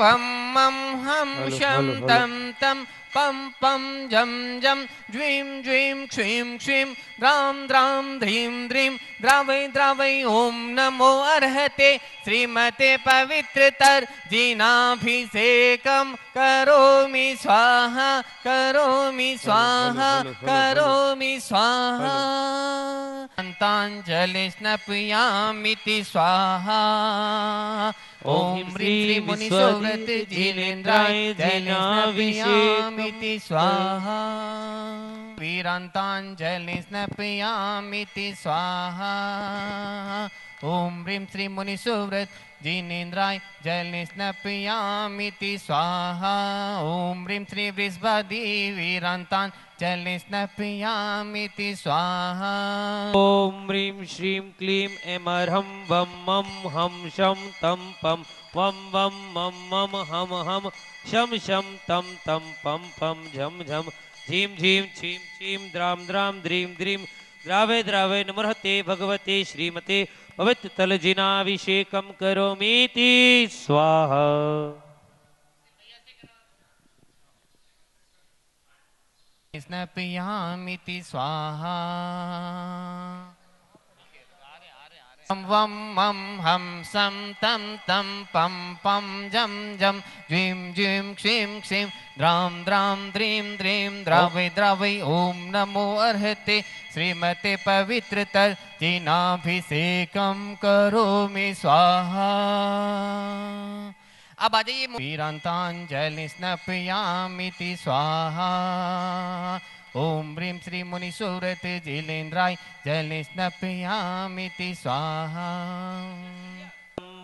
वं मं हं हलो, शं हलो, हलो। तं तं पं पं जं जं ज्वीं ज्वीं क्षीं क्षीं द्रां द्रां ध्रीं ध्रीं द्रावै द्रावै ॐ नमो अर्हते श्रीमते पवित्रतर जिनाभिषेकं करोमि स्वाहा करोमि स्वाहा। करोमि स्वाहा अन्ताञ्जलि स्नपयामिति स्वाहा ॐ ह्रीं श्री मुनिसुव्रत जिनेन्द्राय जलिस्नपयामिति स्वाहा। वीरान्ताञ्जलि स्नपयामिति स्वाहा। ॐ ह्रीं श्री मुनिसुव्रत जिनेन्द्राय जलि स्नपयामिति स्वाहा। ॐ ह्रीं श्री बृहस्पति वीरान्तान् जलि स्नपयामिति स्वाहा। ॐ ह्रीं श्रीं क्लीं ऐमर्हं वं मं हं शं तं पं वं वं मं मम हम हम शं शं तं तं पं पं झं झं झीं झीं छीं छीं द्रां द्रां द्रीं द्रीं द्रावे द्रावे नमर्हते भगवते श्रीमते पवित्रतलजिनाभिषेकं करोमीति स्वाहा। स्नपयामिति स्वाहा। वं वं मं हं सं तं तं पं पं जं जं ज्वीं ज्वीं क्षीं क्षीं द्रां द्रां द्रीं द्रीं द्रावै द्रावै ॐ नमो अर्हते। श्रीमते पवित्रतर जिनाभिषेकं करोमि स्वाहा। अब आ जाइए वीरांतांजलि स्नपयामिति स्वाहा। ओम ह्रीं श्री मुनि सूरत जिलेन्द्राय जलि स्नपयामिति स्वाहा।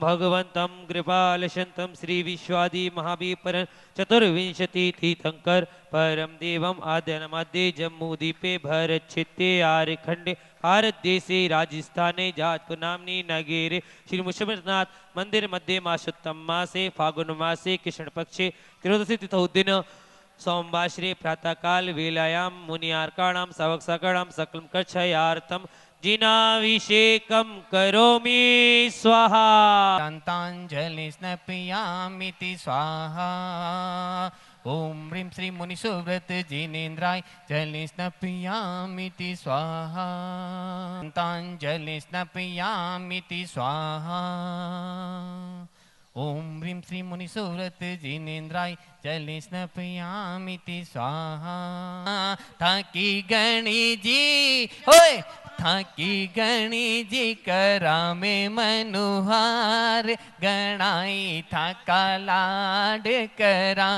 भगवन्तं कृपालशन्तं श्रीविश्वादि महावीपरं चतुर्विंशतितीर्थङ्कर परं देवम् आद्यनमध्ये जम्मूद्वीपे भरच्छित्ते आर्यखण्डे भारतदेशे राजस्थाने जाजपुर नाम्नि नगरे। श्रीमुशमनाथ मंदिर मध्ये मासोत्तम मासे, फागुन मासे कृष्णपक्षे त्रयोदशी तिथौ दिन सोमवासरे प्रातःकाल वेलायां मुनियार्काणां सवक्सकाणां सकलं कक्षयार्थं जिनाभिषेकं करोमि, स्वाहा। स्नपयामिति स्वाहा। ॐ ह्रीं श्री मुनिसुव्रत जिनेन्द्राय, जलि स्नपयामिति स्वाहा। शान्ताञ्जलि स्नपयामिति स्वाहा। ॐ ह्रीं श्री मुनिसुव्रत जिनेन्द्राय, जलि स्नपयामिति स्वाहा। थाकी गणी जी होय! थाकी गणी जी करा में मनुहार, गणाई था लाड करा।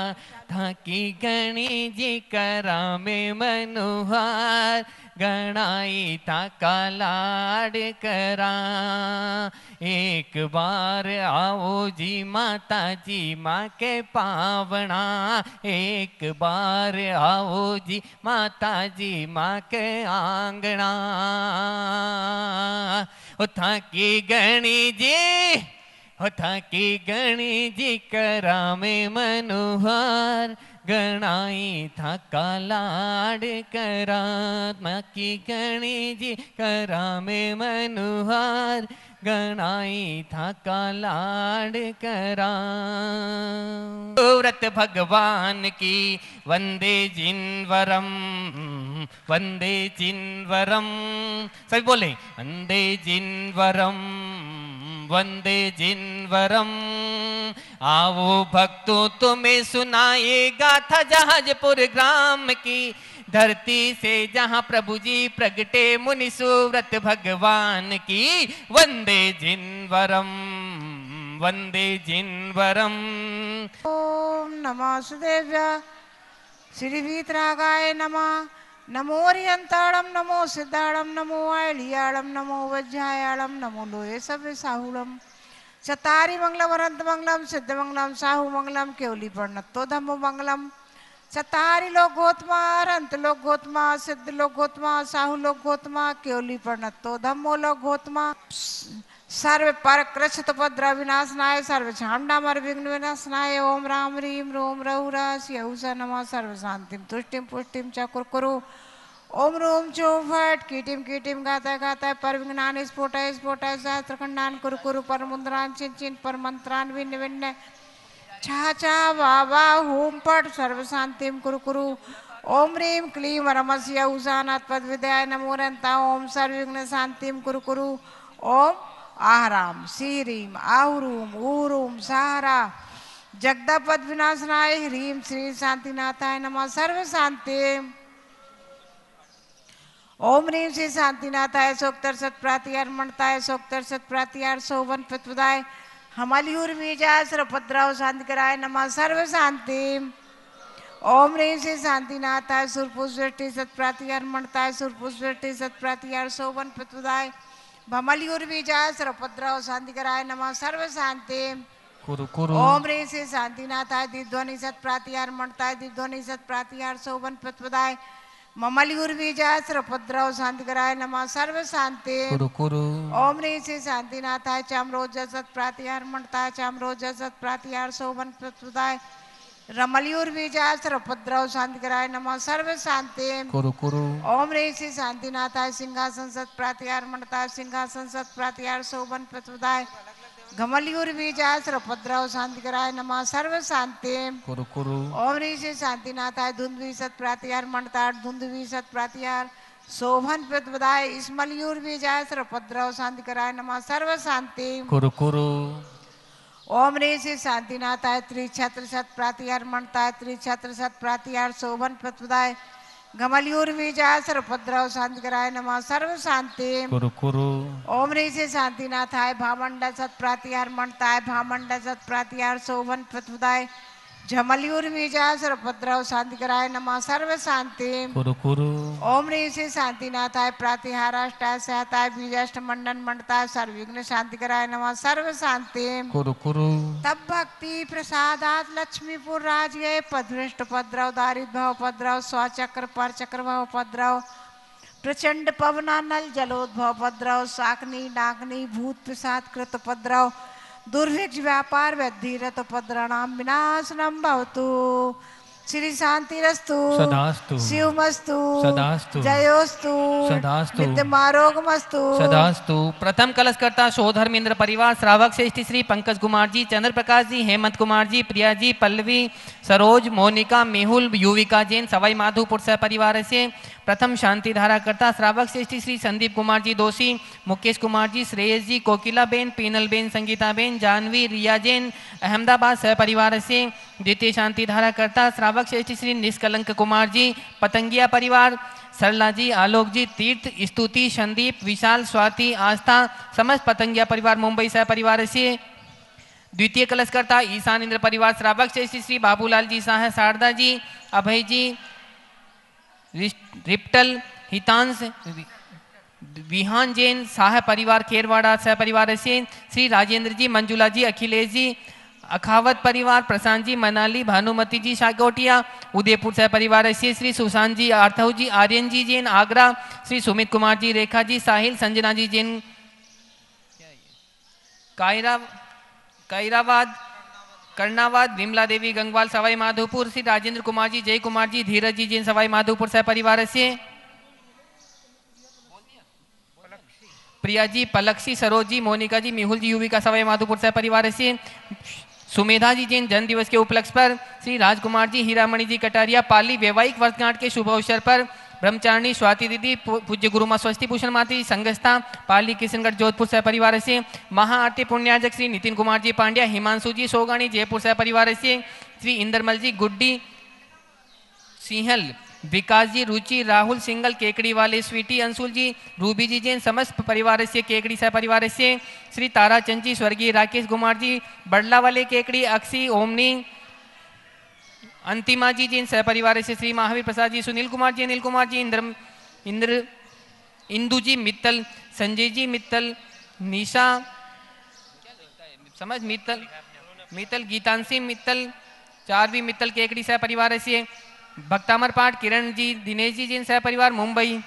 थाकी गणी जी करा में मनुहार गणाई थाका लाड करा। एक बार आओ जी माता जी माँ के पावना। एक बार आओ जी माता जी माँ के आंगना ओ थाकी गणी जी हो थाकी गणी जी, करा में मनोहर। गणाई थाका लाड करा की गणी जी करा में मनोहर गणाई थाका लाड करा व्रत भगवान की वंदे जिनवरम वंदे जिनवरम सभी बोले वंदे जिनवरम वंदे जिनवरम आओ भक्तों, तुम्हें सुनाए गाथा जहाजपुर ग्राम की धरती से, जहाँ प्रभु जी प्रगटे मुनि सुव्रत भगवान की। वंदे जिनवरम वंदे जिनवरम। ओम नमः सुदेव्य। श्री वीतरागाय नमः नमोरियंताड़म नमो सिद्धाड़म नमो आयलियाड़म नमो वज्रायाड़म नमो लोहे सब साहुलम चतारी मंगलम अनंत मंगलम सिद्ध मंगलम साहु मंगलम केवली प्रणतो धम्मो मंगलम चतारी लोग गोतमा अनंत लोग गोतमा सिद्ध लोग गोतमा साहु लोग गोतमा केवली प्रणतो धम्मो लोग गोतमा सर्व पर कृष्ण उपद्रव विनाशनाय सर्व छांडा मर विघ्न विनाशनाय ओम राम रीम रोम रहुरास यहुसा नमः सर्व शांतिम तुष्टिम पुष्टिम च कुरकुरु ओम रोम चो फट कीटिम कीटिम गाता गाता पर विघ्नान स्फोटाय स्फोटाय सहस्त्र खंडान कुरु कुरु पर मुद्रान, चिन चिन, पर मंत्रान विन्न विन्न छा छा वावा हूम, पट सर्व शांतिम कुरु कुरु ओम ह्रीं क्लीं वरमस्य उषानाथ पद विद्याय, नमो रंता ओम, सर्वविघ्न, शांतिम कुरु कुरु ओम, आहराम श्रीम आहुरूम, ऊरूम, सहारा। जगदा पद विनाशनाय, ह्रीम, श्री शांतिनाथाय नमः सर्व शांतिम ओम ह्रीं श्री शांतिनाथाय सोक्तर सत्प्रातिहार मणताय सोक्तर सत्प्रातिहार शोभन प्रतुदाय हमालियूर बीजा सर्वभद्राव शांतिकराय नमः सर्व शांति ओम ह्रीं श्री शांतिनाथाय सुरपुष्टि सत्प्रातिहार मणताय सुरपुष्टि सत्प्रातिहार शोभन प्रतुदाय भमलियूर बीजा सर्वभद्राव शांतिकराय नमः सर्व शांति कुरु कुरु। ओम ह्रीं श्री शांतिनाथाय दिव्ध्वनि सत्प्रातिहार मणताय दिव्ध्वनि सत्प्रातिहार सोवन प्रतुदाय ममलियूर बीजा सर्वभद्राव शांतिकराय नमः सर्व शांति कुरु कुरु। ओम ह्रीं श्री शांतिनाथाय चामरोज सत प्रातिहार मणताय चामरोज सत प्रातिहार शोभन प्रतुदाय रमलियूर बीजा सर्वभद्राव शांतिकराय नमः सर्व शांति कुरु कुरु ओम ह्रीं श्री शांतिनाथाय सिंहासन सत प्रातिहार मणताय सिंहासन सत प्रातिहार शोभन प्रतुदाय घमलियूर बीजा शांति शांतिकराय नमः सर्व शांति कुरु। कुरु ओम श्री शांतिनाथाय धुंधवी सत प्रातिहार मणतार धुंधवी सत प्रातिहार। शोभन प्रतुदाय इसमलियूर बीजाय शांति शांतिकराय नमः सर्व शांति कुरु। कुरु ओम श्री शांतिनाथाय त्रिछत्र सत प्रातिहार मणताय त्रिछत्र सत प्रातिहार शोभन घमलियूर शांति कराए नमः सर्व शांति कुरु कुरु शांतिनाथाय भामंडल सत प्रातिहार मणताय भामंडल सत प्रातिहार शोभन प्रतुदाय। झमलियूर बीजाय सर्वभद्राव शांतिकराय नमः सर्व शांति कुरु कुरु ओम ह्रीं श्री शांतिनाथाय प्रातिहाराष्टाय सहताय बीजाष्ट मंडन मंडताय सर्वविघ्न शांतिकराय नमः सर्व शांति कुरु कुरु तब भक्ति प्रसादात लक्ष्मीपुर राज गए पदभ्रष्ट उपद्रव दारिद भाव उपद्रव स्वचक्र पर चक्र भाव उपद्रव प्रचंड पवना नल जलोद्भव उपद्रव शाकनी डाकनी भूत प्रसाद कृत उपद्रव दुर्भिक्ष व्यापार वृद्धिरत उपद्रणाम विनाशनम भवतु। श्री शांतिरस्तु सदास्तु। शिवमस्तु। सदास्तु। जयोस्तु। सदास्तु। नित्यमारोगमस्तु। सदास्तु। प्रथम कलशकर्ता शो धर्मेंद्र परिवार श्रावक श्रेष्ठी श्री पंकज कुमार जी चंद्र प्रकाश जी हेमंत कुमार जी प्रिया जी पल्लवी सरोज मोनिका मेहुल युविका जैन सवाई माधोपुर सह परिवार से प्रथम शांति धारा करता श्रावक श्रेष्ठी श्री संदीप कुमार जी दोषी, मुकेश कुमार जी, श्रेयस जी कोकिला बेन पीनल बेन संगीता बेन जानवी रिया जैन अहमदाबाद सह परिवार से द्वितीय शांति धारा करता श्रावक श्रेष्ठी श्री निष्कलंक कुमार जी, पतंगिया परिवार, सरला जी, आलोक जी, तीर्थ, स्तुति, संदीप, विशाल, स्वाति, आस्था, समस्त पतंगिया परिवार, मुंबई सह परिवार से द्वितीय कलशकर्ता ईशान इंद्र परिवार, श्रावक श्रेष्ठी श्री बाबूलाल जी, शाह, शारदा जी, अभय जी रिप्टल, हितांश विहान जैन शाह परिवार, खेरवाड़ा सह परिवार से श्री राजेंद्र जी मंजुला जी अखिलेश जी अखावत परिवार प्रशांत जी मनाली भानुमति जी शाकोटिया उदयपुर सह परिवार से श्री सुशांत जी आर्थव जी आर्यन जी जैन, आगरा, श्री सुमित कुमार जी रेखा जी साहिल, संजना जी जैन, कायरा कैराबाद कर्णावाद, विमला देवी, गंगवाल, सवाई माधोपुर, श्री राजेंद्र कुमार जी जय कुमार जी धीरज जी जैन, सवाई माधोपुर सह परिवार से। प्रिया जी पलक्षी, सरोज जी मोनिका जी मेहुल जी युविका सवाई माधोपुर सह परिवार से। सुमेधा जी जैन, जन्म दिवस के उपलक्ष्य पर श्री राजकुमार जी हीरामणि जी कटारिया, पाली, वैवाहिक वर्षगांठ के शुभ अवसर पर ब्रह्मचारिणी स्वाति दीदी पूज्य गुरुमा स्वस्ति भूषण माती, संगस्था, पाली किशनगढ़, जोधपुर सह परिवार से महा आरती पुण्याजक श्री नितिन कुमार जी पांड्या, हिमांशु जी सोगानी जयपुर सह परिवार से, श्री इंदरमल जी गुड्डी, सिंहल, विकास जी रुचि, राहुल सिंगल, केकड़ी वाले स्वीटी, अंशुल जी, रूबी जी जैन, समस्त परिवार से, केकड़ी सह परिवार से, श्री ताराचंद जी, स्वर्गीय राकेश कुमार जी, बड़ला वाले केकड़ी, अक्षी, ओमनी अंतिमा जी जैन सह परिवार से श्री महावीर प्रसाद जी, सुनील कुमार जी, अनिल कुमार जी इंद्र इंद्र इंदु जी मित्तल संजय जी मित्तल, निशा, समझ, मित्तल मित्तल, गीतांशी मित्तल, चारवी मित्तल केकड़ी सह परिवार से भक्तामर पाठ किरण जी दिनेश जी जैन सह परिवार मुंबई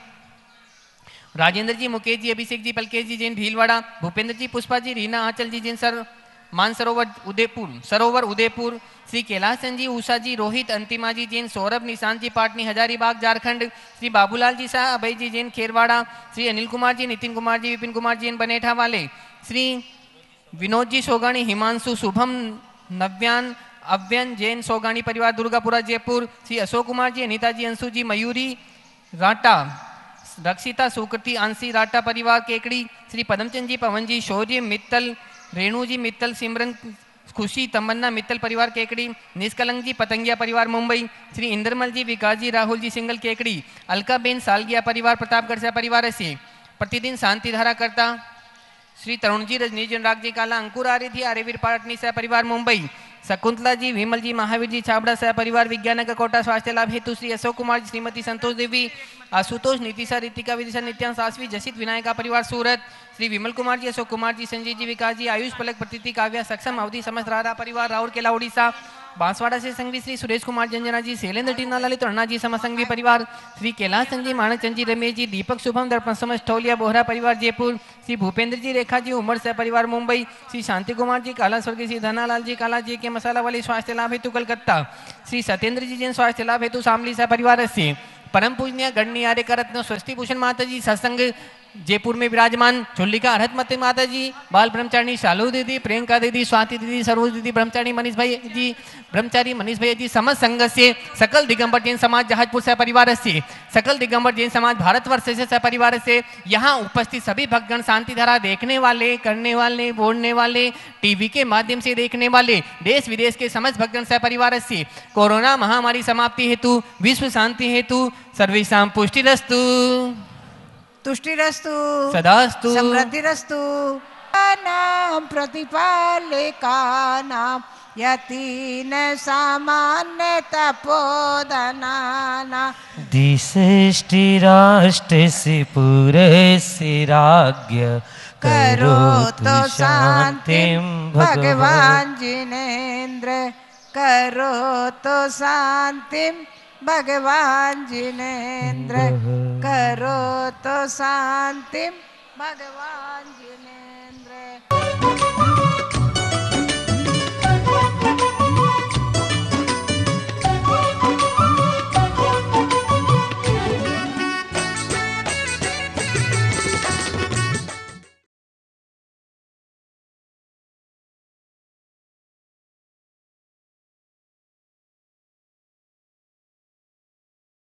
राजेंद्र जी मुकेश जी अभिषेक जी पलकेश जी जैन भीलवाड़ा भूपेंद्र जी पुष्पा जी रीना आंचल जी जैन सर मानसरोवर उदयपुर, सरोवर उदयपुर, श्री कैलाश चंद जी उषा जी रोहित अंतिमा जी जैन, सौरभ निशांत जी पाटनी, हजारीबाग, झारखंड, श्री बाबूलाल जी शाह अभय जी जैन, खेरवाड़ा, श्री अनिल कुमार जी नितिन कुमार जी विपिन कुमार जी जैन, बनेठा वाले, श्री विनोद जी सोगानी हिमांशु जी जी जी रक्षिता सुकृति अंशी राटा परिवार केकड़ी, श्री पदमचंद जी, पवन जी शौर्य मित्तल, रेणु जी, मित्तल, सिमरन, खुशी, तमन्ना, मित्तल परिवार केकड़ी, निष्कलंक जी, पतंगिया परिवार मुंबई, श्री इंद्रमल जी विकास जी राहुल जी, सिंगल केकड़ी, अलकाबेन, सालगिया परिवार, प्रतापगढ़ से परिवार से प्रतिदिन शांति धारा करता श्री तरुण जी रजनी जनराग जी, काला अंकुर आर्य थी आर्यवीर पाटनी सह परिवार मुंबई। शकुंतला जी विमल जी महावीर जी छाबड़ा सह परिवार विज्ञान का कोटा, स्वास्थ्य लाभ हेतु श्री अशोक कुमार जी श्रीमती संतोष देवी, आशुतोष, नीतिशा, रितिका, विदिशा नित्यान सासवी जसित, विनायका, परिवार, सूरत, श्री विमल कुमार जी अशोक कुमार जी संजय जी विकास जी आयुष पलक, प्रतीति, काव्या, सक्षम, अवधि, समस्त रारा परिवार, राउर, केला उड़ीसा बांसवाड़ा से संघवी श्री सुरेश कुमार जंजना जी, शैलेंद्र टीना ललित अण्णा जी समसंघवी परिवार, श्री कैलाश संघ जी, माणकचंद जी, रमेश जी, दीपक शुभम, दर्पण समझ ठौलिया बोहरा परिवार, जयपुर, श्री भूपेंद्र जी, रेखा जी, उमर सह परिवार, मुंबई, श्री शांति कुमार जी, काला स्वर्गीय श्री धनालाल जी, काला जी के मसाला वाली स्वास्थ्य लाभ हेतु कलकत्ता, श्री सत्येंद्र जी जैन स्वास्थ्य लाभ हेतु शामली सह परिवार से, परम पूजनीय गणनीय आर्य का रत्न स्वस्ति भूषण माता जी, सत्संग जयपुर में विराजमान चुल्लिका अरहत मते जी बाल ब्रह्मचारी शालू दीदी, प्रियंका दीदी, स्वाति दीदी, सरोज दीदी, ब्रह्मचारी मनीष भाई जी, ब्रह्मचारी मनीष भाई जी समस्त संघ से सकल दिगंबर जैन समाज जहाजपुर सह परिवार से सकल दिगंबर जैन समाज भारतवर्ष से सह परिवार से यहाँ उपस्थित सभी भक्तगण शांति धारा देखने वाले, करने वाले, बोलने वाले, टीवी के माध्यम से देखने वाले, देश विदेश के समस्त भक्तगण सह परिवार से कोरोना महामारी समाप्ति हेतु, विश्व शांति हेतु सर्वेशा पुष्टिरस्तु। तुष्टिरस्तु सदास्तु। समृद्धिरस्तु। नाम प्रतिपालिकानां यतीन सामान्य तपोधनाना दिशिष्टिराष्टसि पुरस्य राज्ञ करो तो शान्तिं भगवान्। भगवान जिनेन्द्र करो तो शांतिं भगवान जिनेन्द्र करो तो शांति। भगवान जिनेन्द्र